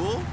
cool?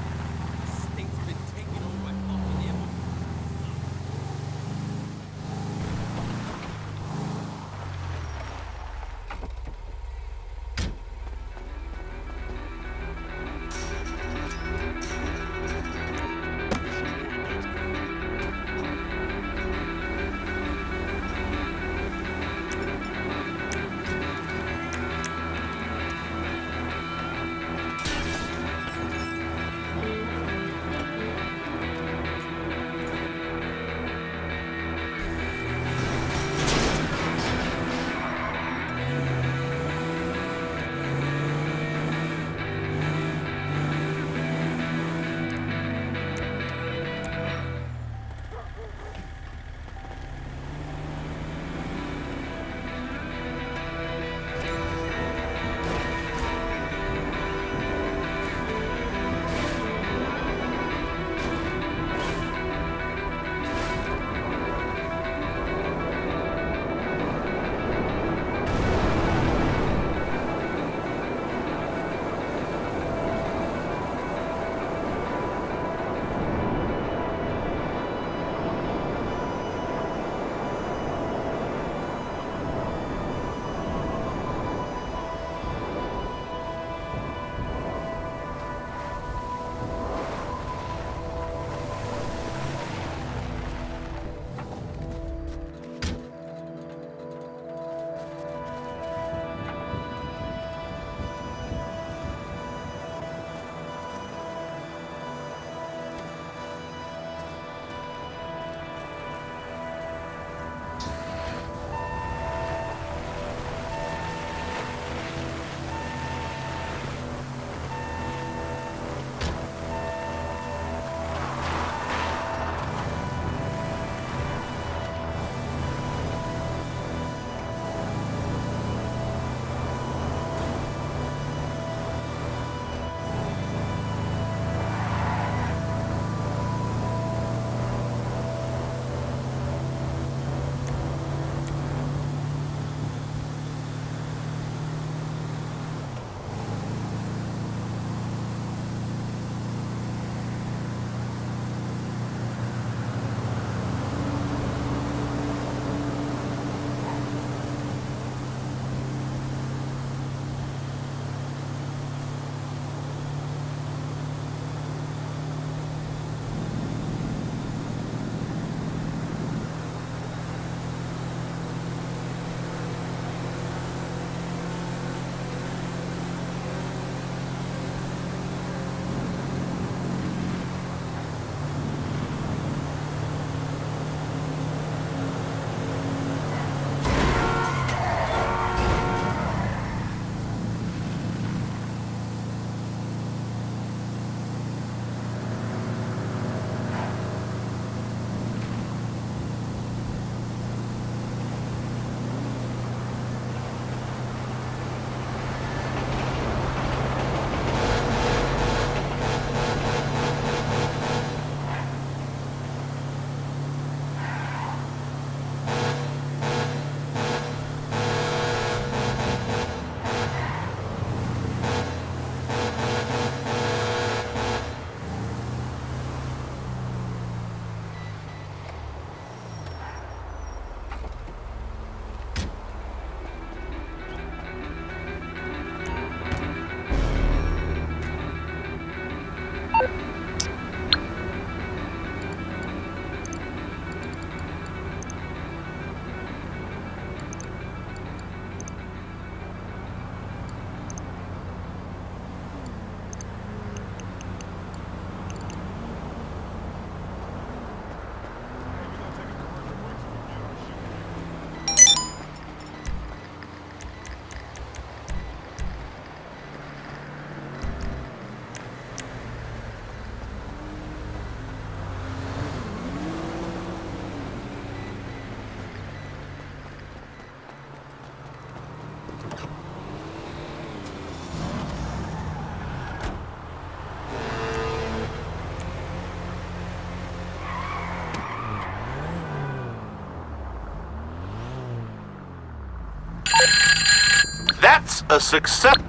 A success.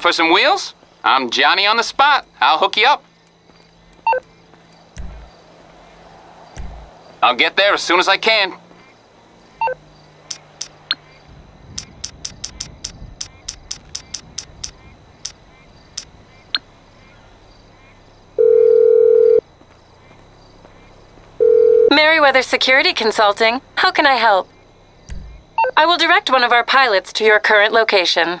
For some wheels? I'm Johnny on the spot. I'll hook you up. I'll get there as soon as I can. Merryweather Security Consulting, how can I help? I will direct one of our pilots to your current location.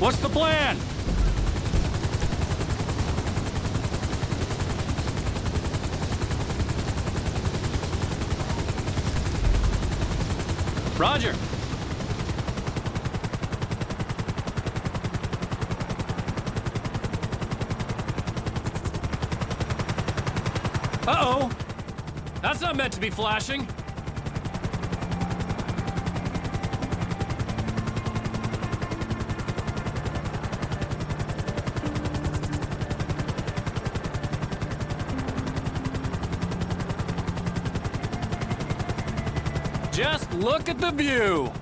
What's the plan? Roger. Uh-oh. That's not meant to be flashing. Look at the view.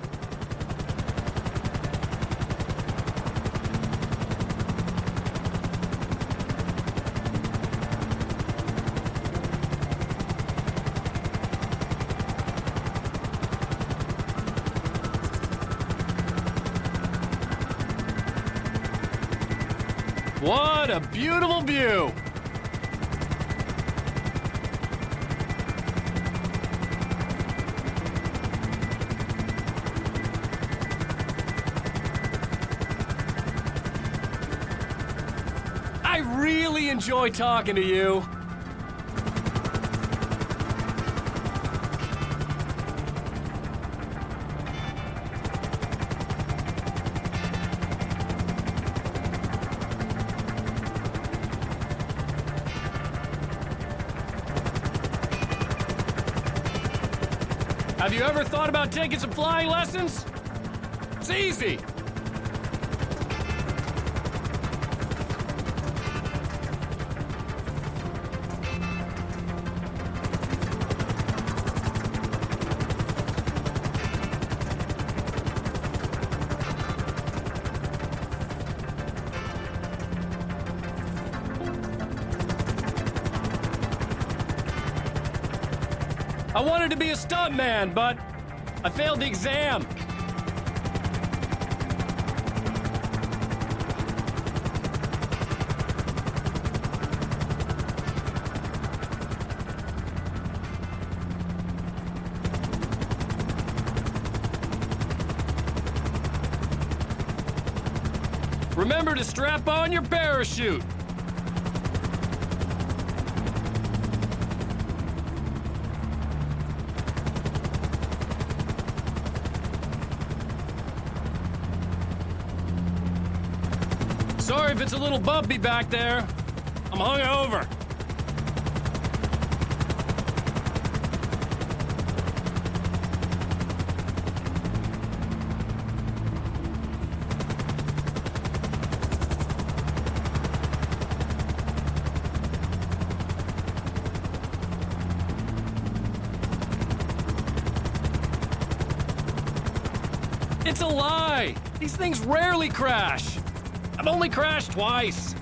What a beautiful view! Enjoy talking to you. Have you ever thought about taking some flying lessons? It's easy. I wanted to be a stuntman, but I failed the exam. Remember to strap on your parachute. Sorry if it's a little bumpy back there. I'm hungover. It's a lie! These things rarely crash. I've only crashed twice.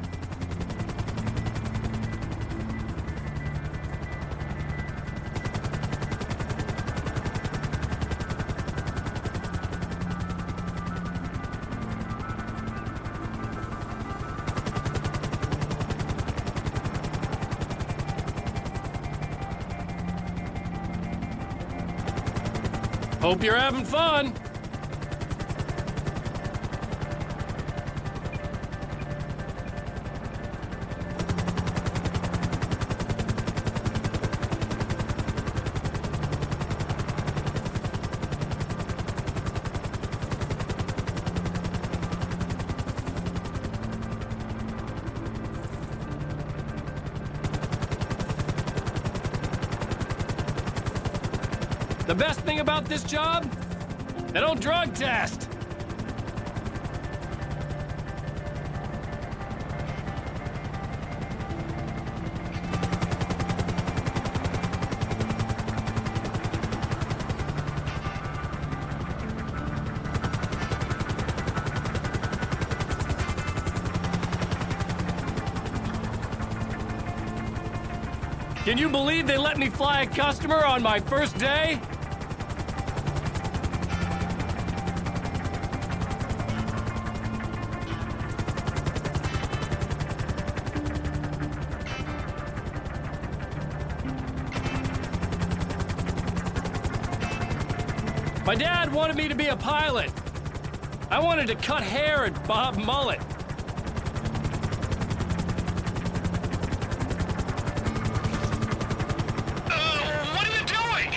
Hope you're having fun. The best thing about this job? They don't drug test. Can you believe they let me fly a customer on my first day? Wanted me to be a pilot. I wanted to cut hair and bob mullet. Uh, what are you doing?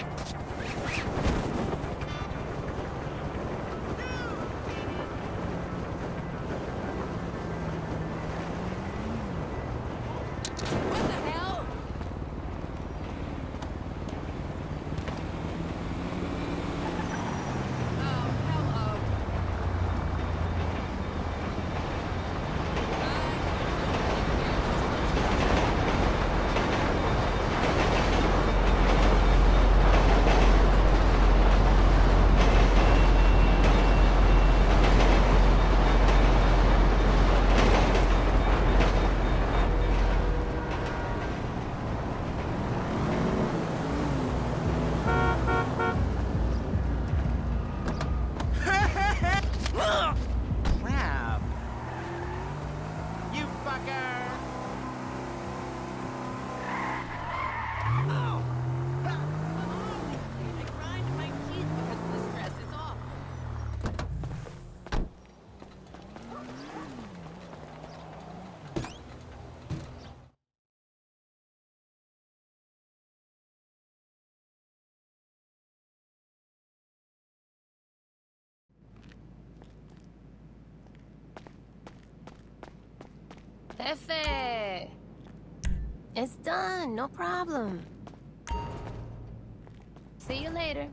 What the hell? Oh, hello. Crap. You fucker! I grind my teeth because of the stress. It's awful. Jefe! It's done, no problem. See you later.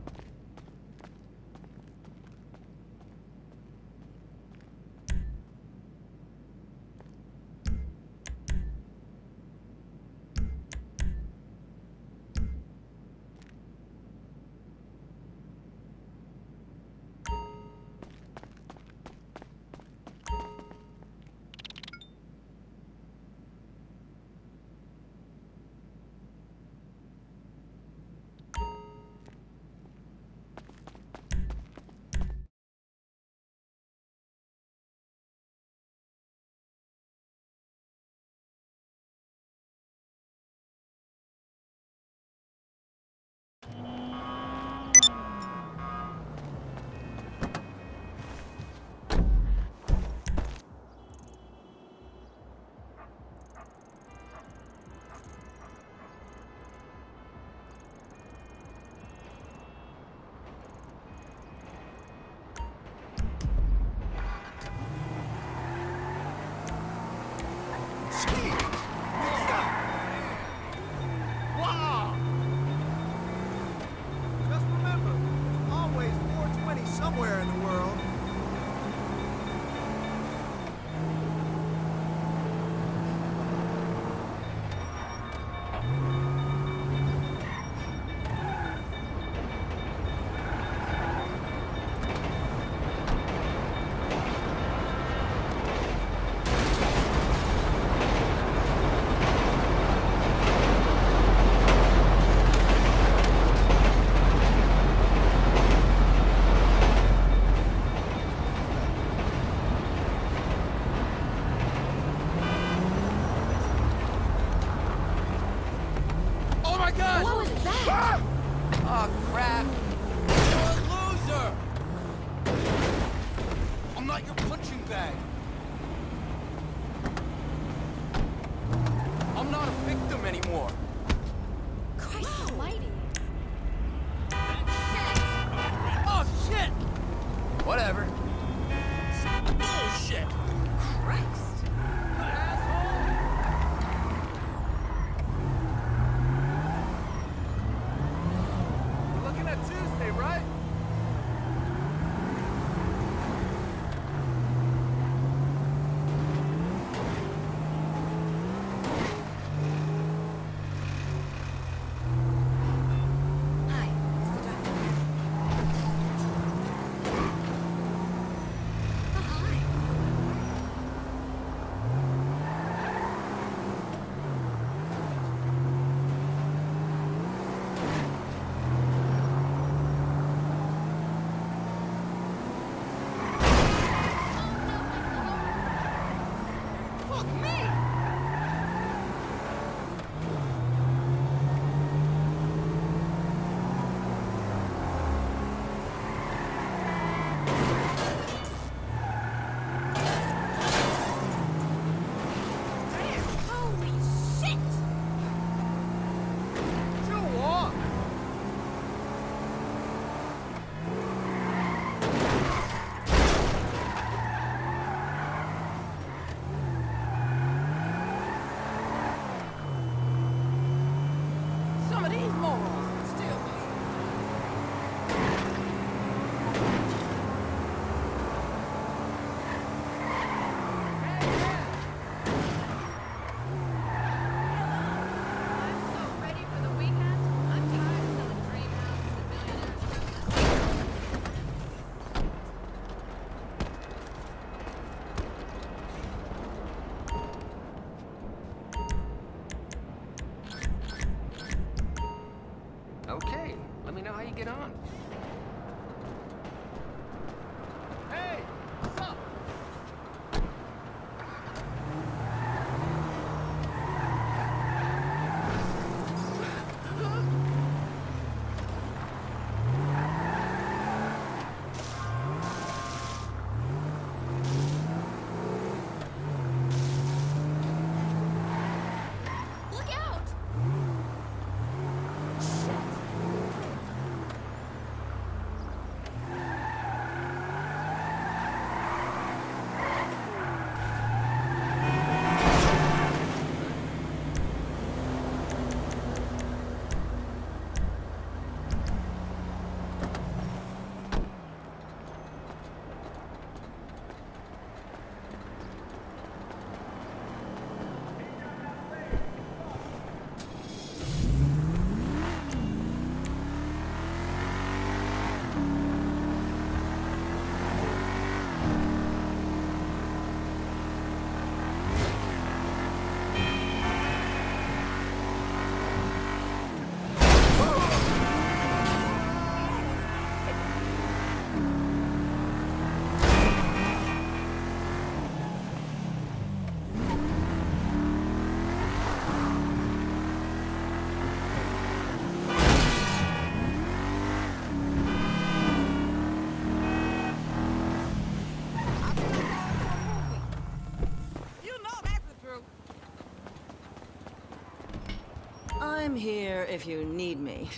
If you need me.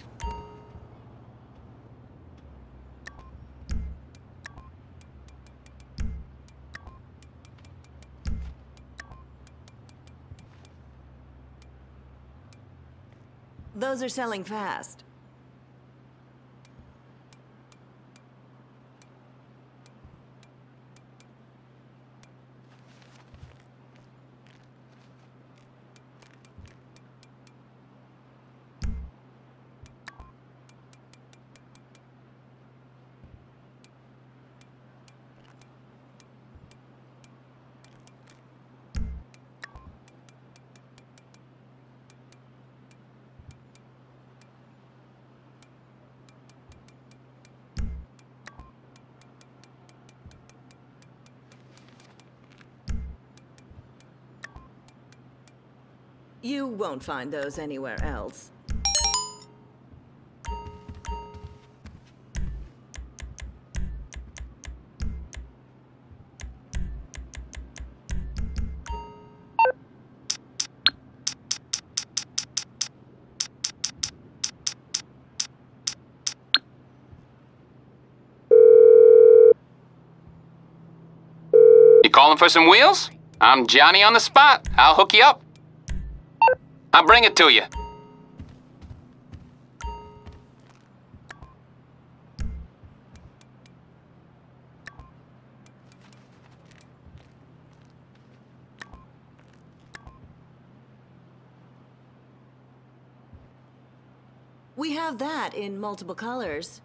Those are selling fast. You won't find those anywhere else. You calling for some wheels? I'm Johnny on the spot. I'll hook you up. I'll bring it to you. We have that in multiple colors.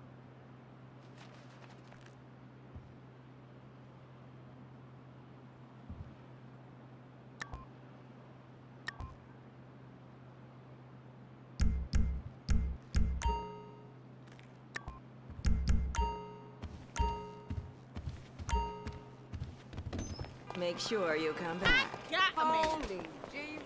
Make sure you come back. Got me. Jesus.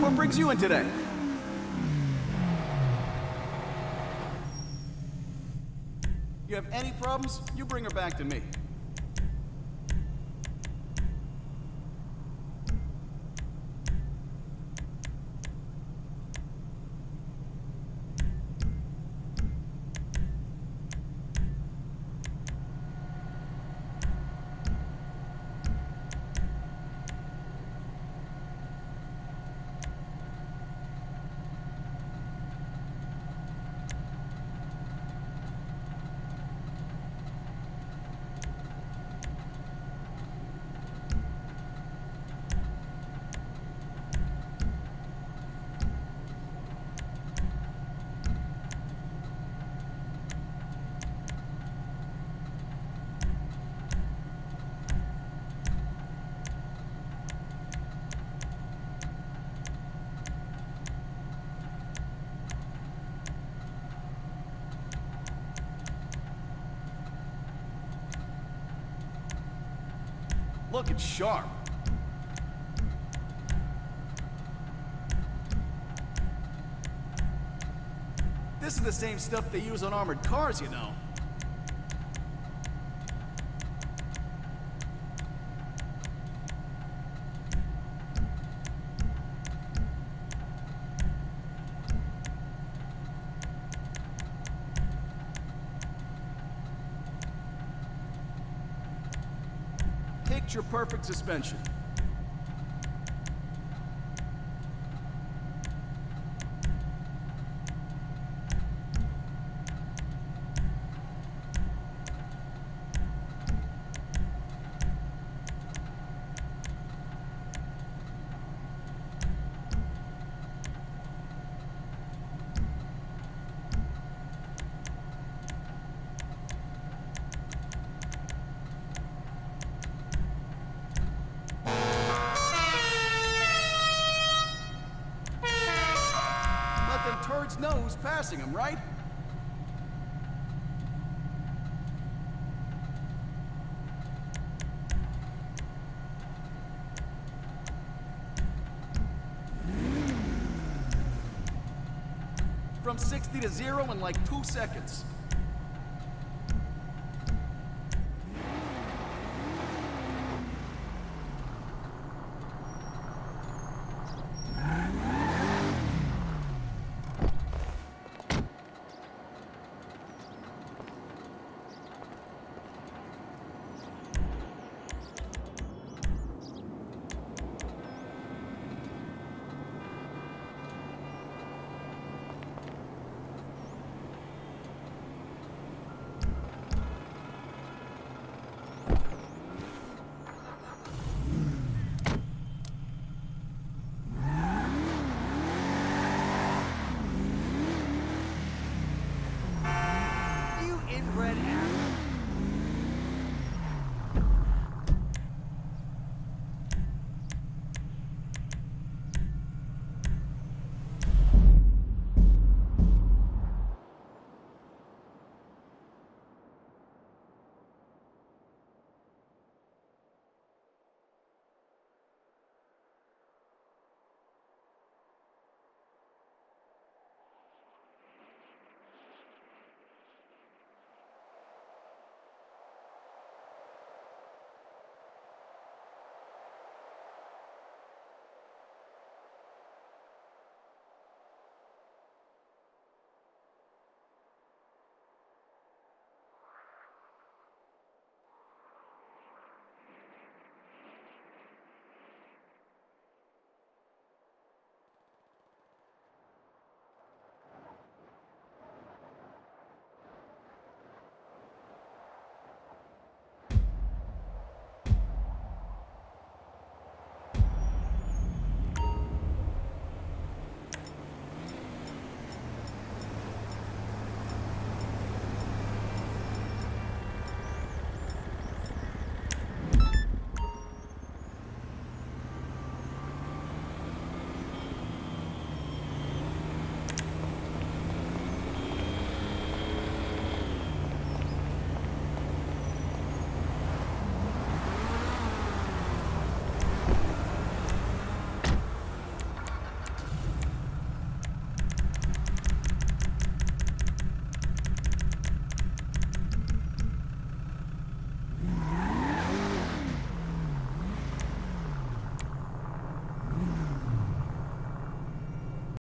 What brings you in today? You have any problems, you bring her back to me. Sharp. This is the same stuff they use on armored cars, you know. Picture perfect suspension. Zero in like two seconds.